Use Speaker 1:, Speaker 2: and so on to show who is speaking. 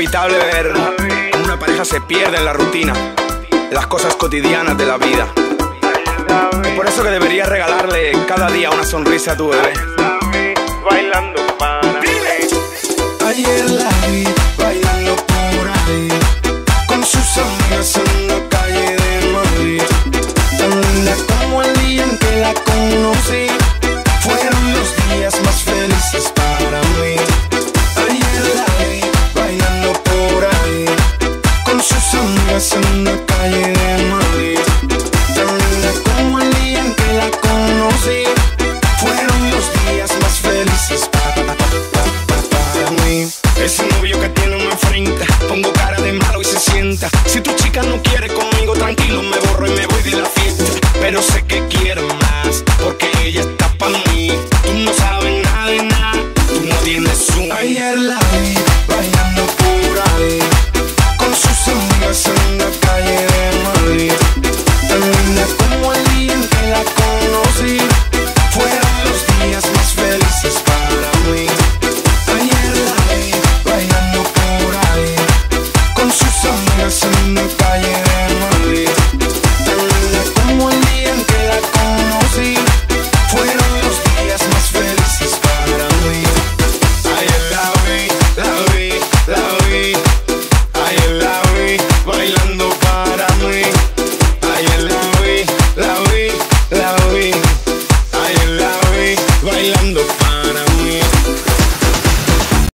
Speaker 1: Inevitable ver cómo una pareja se pierde en la rutina, las cosas cotidianas de la vida. Es por eso que deberías regalarle cada día una sonrisa a tu bebé.
Speaker 2: En la calle de Madrid. Tan linda como el día en que la conocí Fueron los días más felices para, para, para mí. Ese novio que tiene me enfrenta Pongo cara de malo y se sienta. Si tu chica no quiere conmigo Tranquilo me borro y me voy de la fiesta. Pero sé que quiero más Porque ella está pa' mí. Tú no sabes nada de nada Tú no tienes un Ayer la calle de Madrid. Que la